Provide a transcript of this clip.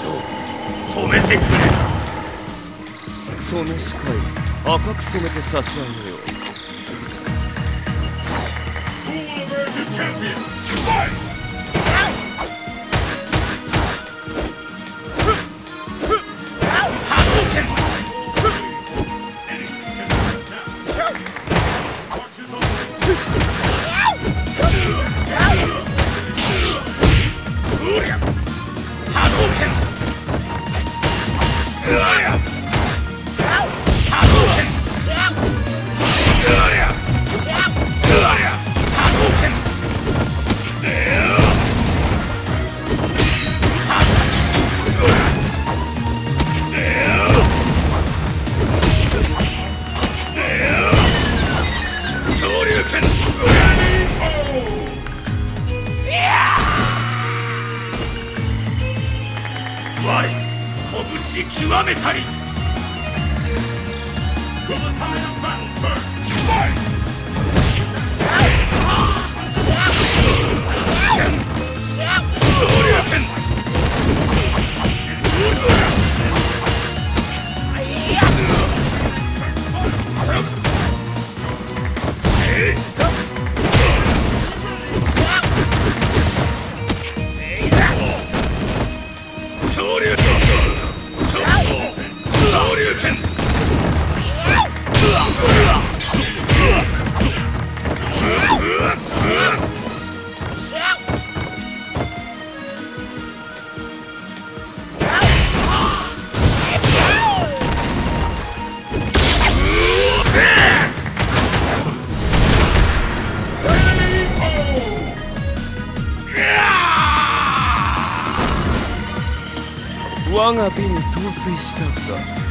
そう止めてくれ。その視界赤く染めて差し上げよう。Yeah! し極めたり。我が美に陶酔したか Pull